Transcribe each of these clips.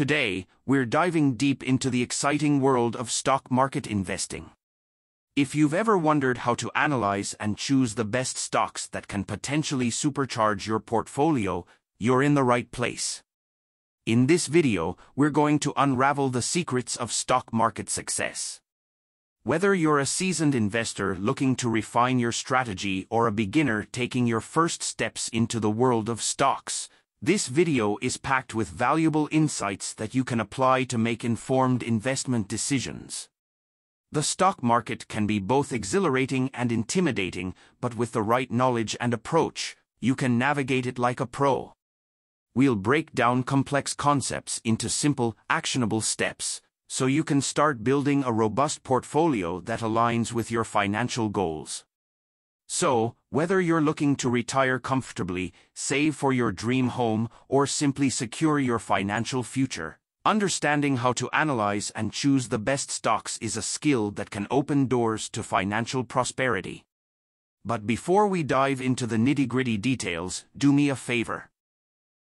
Today, we're diving deep into the exciting world of stock market investing. If you've ever wondered how to analyze and choose the best stocks that can potentially supercharge your portfolio, you're in the right place. In this video, we're going to unravel the secrets of stock market success. Whether you're a seasoned investor looking to refine your strategy or a beginner taking your first steps into the world of stocks, this video is packed with valuable insights that you can apply to make informed investment decisions. The stock market can be both exhilarating and intimidating, but with the right knowledge and approach, you can navigate it like a pro. We'll break down complex concepts into simple, actionable steps, so you can start building a robust portfolio that aligns with your financial goals. So, whether you're looking to retire comfortably, save for your dream home, or simply secure your financial future, understanding how to analyze and choose the best stocks is a skill that can open doors to financial prosperity. But before we dive into the nitty-gritty details, do me a favor.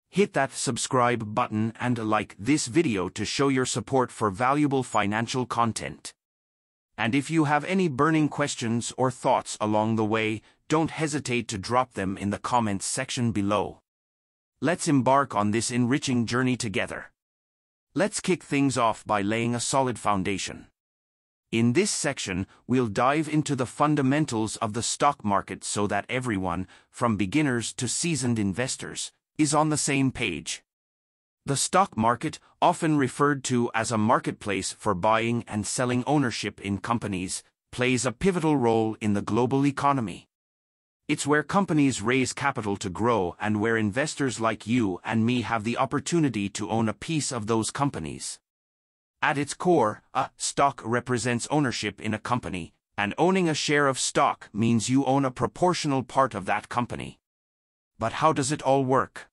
Hit that subscribe button and like this video to show your support for valuable financial content. And if you have any burning questions or thoughts along the way, don't hesitate to drop them in the comments section below. Let's embark on this enriching journey together. Let's kick things off by laying a solid foundation. In this section, we'll dive into the fundamentals of the stock market so that everyone, from beginners to seasoned investors, is on the same page. The stock market, often referred to as a marketplace for buying and selling ownership in companies, plays a pivotal role in the global economy. It's where companies raise capital to grow and where investors like you and me have the opportunity to own a piece of those companies. At its core, a stock represents ownership in a company, and owning a share of stock means you own a proportional part of that company. But how does it all work?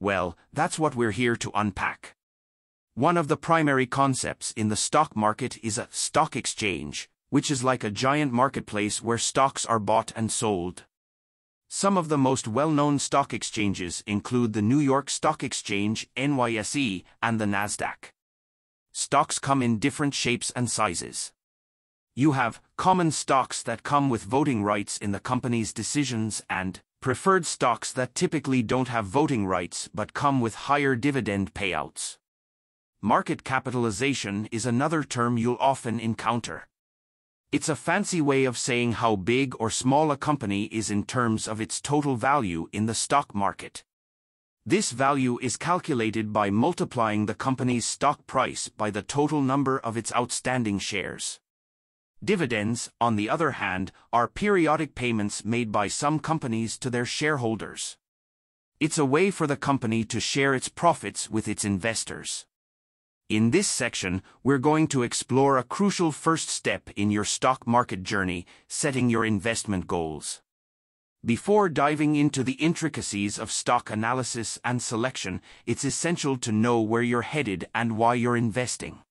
Well, that's what we're here to unpack. One of the primary concepts in the stock market is a stock exchange, which is like a giant marketplace where stocks are bought and sold. Some of the most well-known stock exchanges include the New York Stock Exchange, NYSE, and the Nasdaq. Stocks come in different shapes and sizes. You have common stocks that come with voting rights in the company's decisions and preferred stocks that typically don't have voting rights but come with higher dividend payouts. Market capitalization is another term you'll often encounter. It's a fancy way of saying how big or small a company is in terms of its total value in the stock market. This value is calculated by multiplying the company's stock price by the total number of its outstanding shares. Dividends, on the other hand, are periodic payments made by some companies to their shareholders. It's a way for the company to share its profits with its investors. In this section, we're going to explore a crucial first step in your stock market journey, setting your investment goals. Before diving into the intricacies of stock analysis and selection, it's essential to know where you're headed and why you're investing.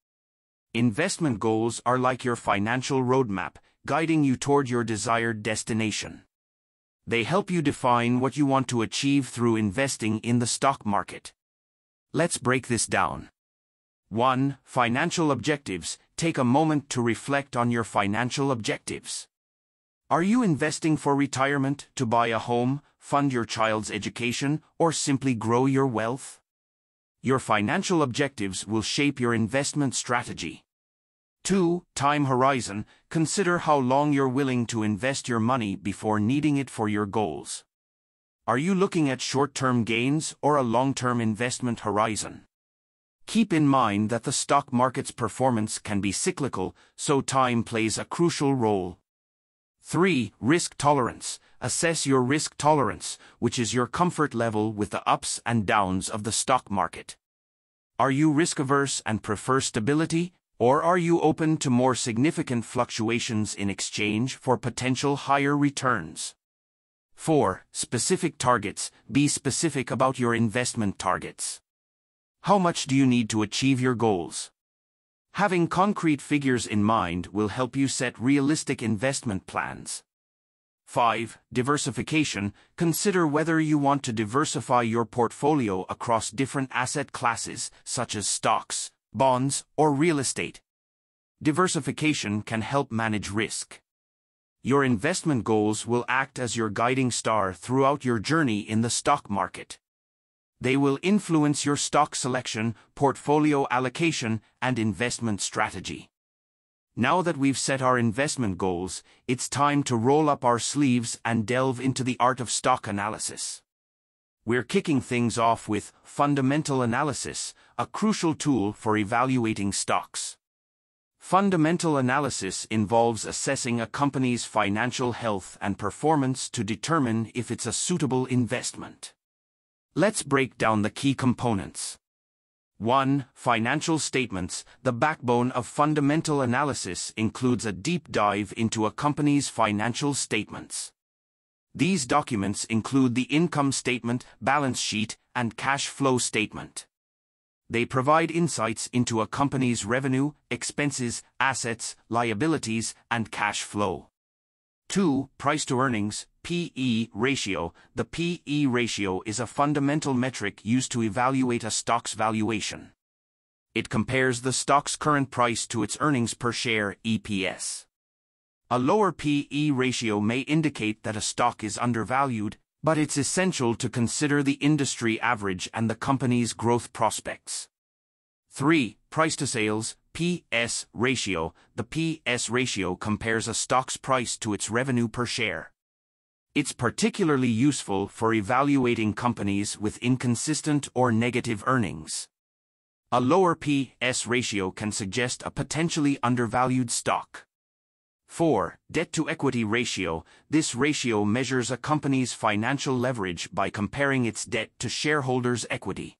Investment goals are like your financial roadmap, guiding you toward your desired destination. They help you define what you want to achieve through investing in the stock market. Let's break this down. 1. Financial objectives. Take a moment to reflect on your financial objectives. Are you investing for retirement, to buy a home, fund your child's education, or simply grow your wealth? Your financial objectives will shape your investment strategy. 2. Time horizon. Consider how long you're willing to invest your money before needing it for your goals. Are you looking at short-term gains or a long-term investment horizon? Keep in mind that the stock market's performance can be cyclical, so time plays a crucial role. 3. Risk tolerance. Assess your risk tolerance, which is your comfort level with the ups and downs of the stock market. Are you risk-averse and prefer stability, or are you open to more significant fluctuations in exchange for potential higher returns? 4. Specific targets. Be specific about your investment targets. How much do you need to achieve your goals? Having concrete figures in mind will help you set realistic investment plans. 5. Diversification. Consider whether you want to diversify your portfolio across different asset classes, such as stocks, bonds, or real estate. Diversification can help manage risk. Your investment goals will act as your guiding star throughout your journey in the stock market. They will influence your stock selection, portfolio allocation, and investment strategy. Now that we've set our investment goals, it's time to roll up our sleeves and delve into the art of stock analysis. We're kicking things off with fundamental analysis, a crucial tool for evaluating stocks. Fundamental analysis involves assessing a company's financial health and performance to determine if it's a suitable investment. Let's break down the key components. 1. Financial statements. The backbone of fundamental analysis includes a deep dive into a company's financial statements. These documents include the income statement, balance sheet, and cash flow statement. They provide insights into a company's revenue, expenses, assets, liabilities, and cash flow. 2. Price to earnings, PE ratio. The PE ratio is a fundamental metric used to evaluate a stock's valuation. It compares the stock's current price to its earnings per share EPS. A lower PE ratio may indicate that a stock is undervalued, but it's essential to consider the industry average and the company's growth prospects. 3. Price to sales, PS ratio. The PS ratio compares a stock's price to its revenue per share. It's particularly useful for evaluating companies with inconsistent or negative earnings. A lower P/S ratio can suggest a potentially undervalued stock. 4. Debt-to-equity ratio. This ratio measures a company's financial leverage by comparing its debt to shareholders' equity.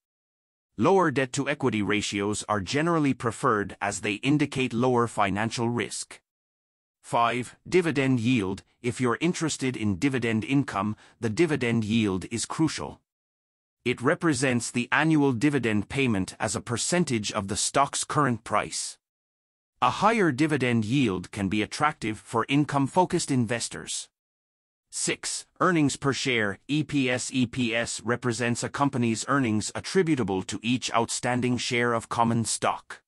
Lower debt-to-equity ratios are generally preferred as they indicate lower financial risk. 5. Dividend yield. If you're interested in dividend income, the dividend yield is crucial. It represents the annual dividend payment as a percentage of the stock's current price. A higher dividend yield can be attractive for income-focused investors. 6. Earnings per share EPS EPS represents a company's earnings attributable to each outstanding share of common stock.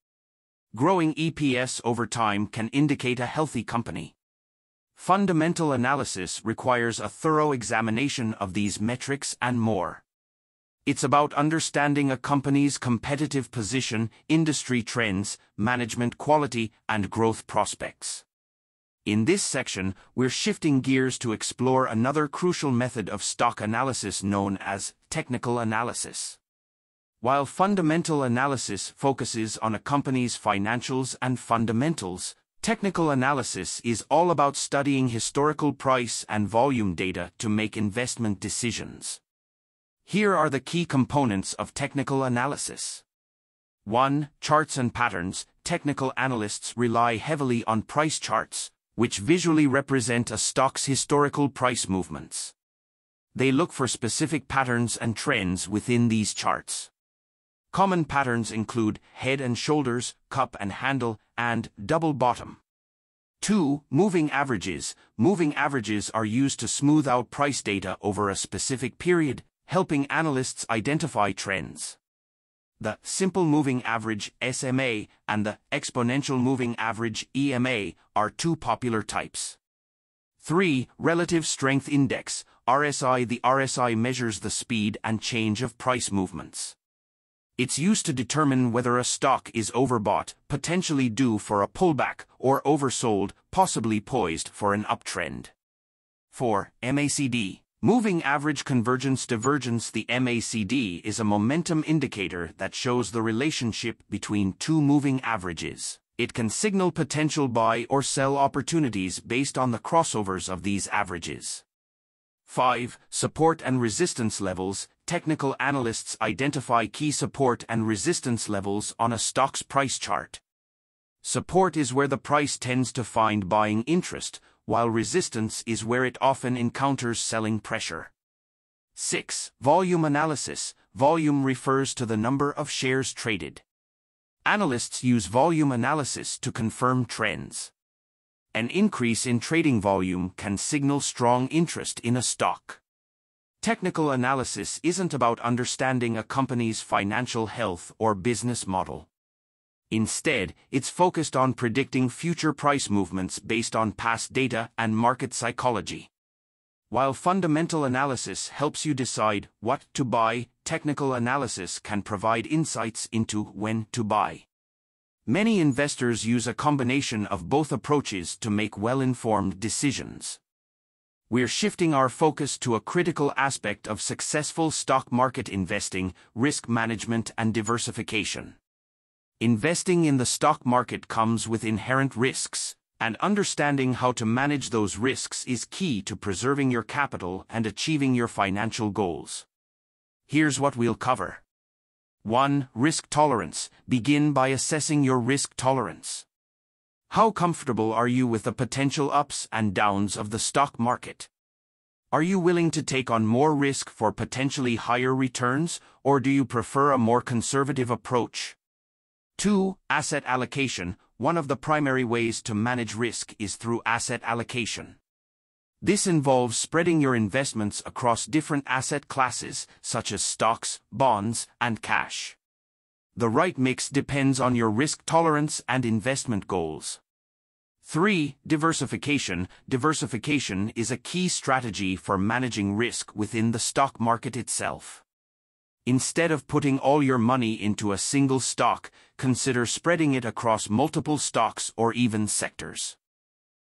Growing EPS over time can indicate a healthy company. Fundamental analysis requires a thorough examination of these metrics and more. It's about understanding a company's competitive position, industry trends, management quality, and growth prospects. In this section, we're shifting gears to explore another crucial method of stock analysis known as technical analysis. While fundamental analysis focuses on a company's financials and fundamentals, technical analysis is all about studying historical price and volume data to make investment decisions. Here are the key components of technical analysis. 1. Charts and patterns. Technical analysts rely heavily on price charts, which visually represent a stock's historical price movements. They look for specific patterns and trends within these charts. Common patterns include head and shoulders, cup and handle, and double bottom. 2. Moving averages. Moving averages are used to smooth out price data over a specific period, helping analysts identify trends. The simple moving average SMA and the exponential moving average EMA are two popular types. 3. Relative Strength Index RSI The RSI measures the speed and change of price movements. It's used to determine whether a stock is overbought, potentially due for a pullback, or oversold, possibly poised for an uptrend. 4. MACD Moving Average Convergence Divergence The MACD is a momentum indicator that shows the relationship between two moving averages. It can signal potential buy or sell opportunities based on the crossovers of these averages. 5. Support and resistance levels. Technical analysts identify key support and resistance levels on a stock's price chart. Support is where the price tends to find buying interest, while resistance is where it often encounters selling pressure. 6. Volume analysis. Volume refers to the number of shares traded. Analysts use volume analysis to confirm trends. An increase in trading volume can signal strong interest in a stock. Technical analysis isn't about understanding a company's financial health or business model. Instead, it's focused on predicting future price movements based on past data and market psychology. While fundamental analysis helps you decide what to buy, technical analysis can provide insights into when to buy. Many investors use a combination of both approaches to make well-informed decisions. We're shifting our focus to a critical aspect of successful stock market investing, risk management and diversification. Investing in the stock market comes with inherent risks, and understanding how to manage those risks is key to preserving your capital and achieving your financial goals. Here's what we'll cover. 1. Risk tolerance. Begin by assessing your risk tolerance. How comfortable are you with the potential ups and downs of the stock market? Are you willing to take on more risk for potentially higher returns, or do you prefer a more conservative approach? 2. Asset allocation. One of the primary ways to manage risk is through asset allocation. This involves spreading your investments across different asset classes, such as stocks, bonds, and cash. The right mix depends on your risk tolerance and investment goals. 3. Diversification. Diversification is a key strategy for managing risk within the stock market itself. Instead of putting all your money into a single stock, consider spreading it across multiple stocks or even sectors.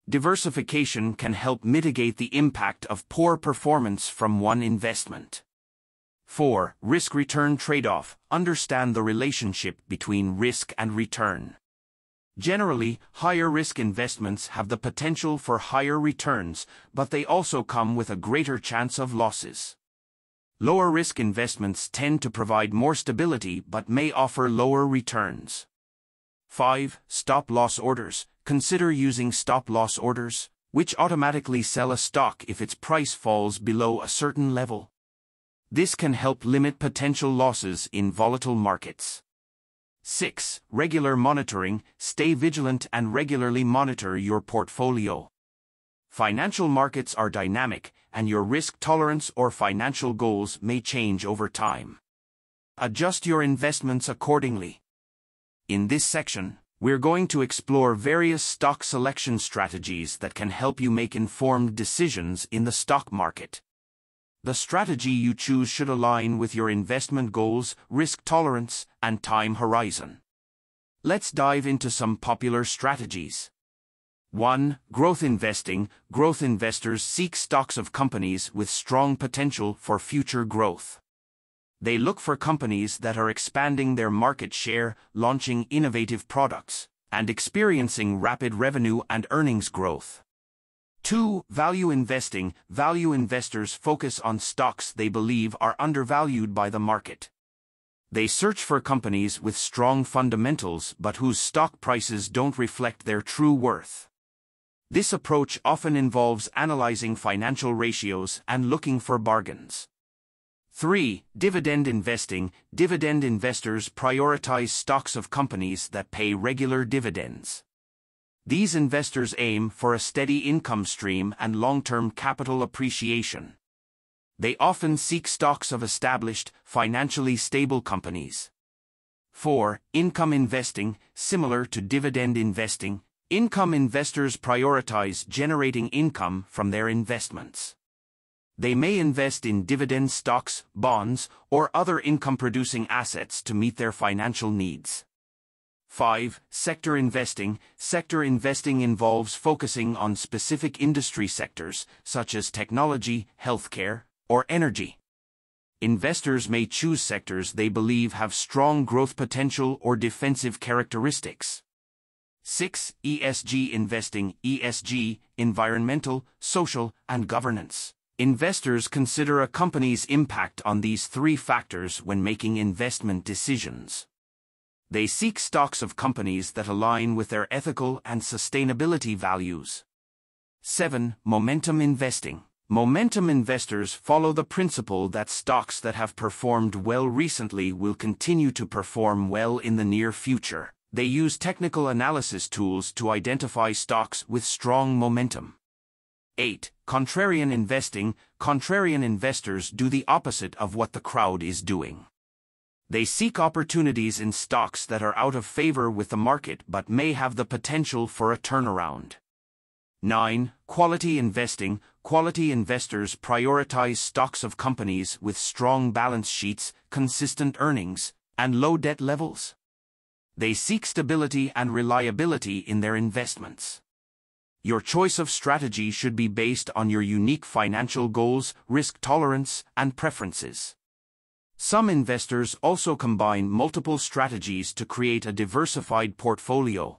Diversification can help mitigate the impact of poor performance from one investment. 4. Risk-return trade-off. Understand the relationship between risk and return. Generally, higher risk investments have the potential for higher returns, but they also come with a greater chance of losses. Lower risk investments tend to provide more stability but may offer lower returns. 5. Stop loss orders. Consider using stop loss orders, which automatically sell a stock if its price falls below a certain level. This can help limit potential losses in volatile markets. 6. Regular monitoring. Stay vigilant and regularly monitor your portfolio. Financial markets are dynamic, and your risk tolerance or financial goals may change over time. Adjust your investments accordingly. In this section, we're going to explore various stock selection strategies that can help you make informed decisions in the stock market. The strategy you choose should align with your investment goals, risk tolerance, and time horizon. Let's dive into some popular strategies. 1. Growth investing. Growth investors seek stocks of companies with strong potential for future growth. They look for companies that are expanding their market share, launching innovative products, and experiencing rapid revenue and earnings growth. 2. Value investing. Value investors focus on stocks they believe are undervalued by the market. They search for companies with strong fundamentals but whose stock prices don't reflect their true worth. This approach often involves analyzing financial ratios and looking for bargains. 3. Dividend investing. Dividend investors prioritize stocks of companies that pay regular dividends. These investors aim for a steady income stream and long-term capital appreciation. They often seek stocks of established, financially stable companies. 4. Income investing. Similar to dividend investing, Income investors prioritize generating income from their investments. They may invest in dividend stocks, bonds, or other income-producing assets to meet their financial needs. 5. Sector investing. Sector investing involves focusing on specific industry sectors, such as technology, healthcare, or energy. Investors may choose sectors they believe have strong growth potential or defensive characteristics. 6. ESG investing, ESG, environmental, social, and governance. Investors consider a company's impact on these three factors when making investment decisions. They seek stocks of companies that align with their ethical and sustainability values. 7. Momentum investing. Momentum investors follow the principle that stocks that have performed well recently will continue to perform well in the near future. They use technical analysis tools to identify stocks with strong momentum. 8. Contrarian investing. Contrarian investors do the opposite of what the crowd is doing. They seek opportunities in stocks that are out of favor with the market but may have the potential for a turnaround. 9. Quality investing. Quality investors prioritize stocks of companies with strong balance sheets, consistent earnings, and low debt levels. They seek stability and reliability in their investments. Your choice of strategy should be based on your unique financial goals, risk tolerance, and preferences. Some investors also combine multiple strategies to create a diversified portfolio.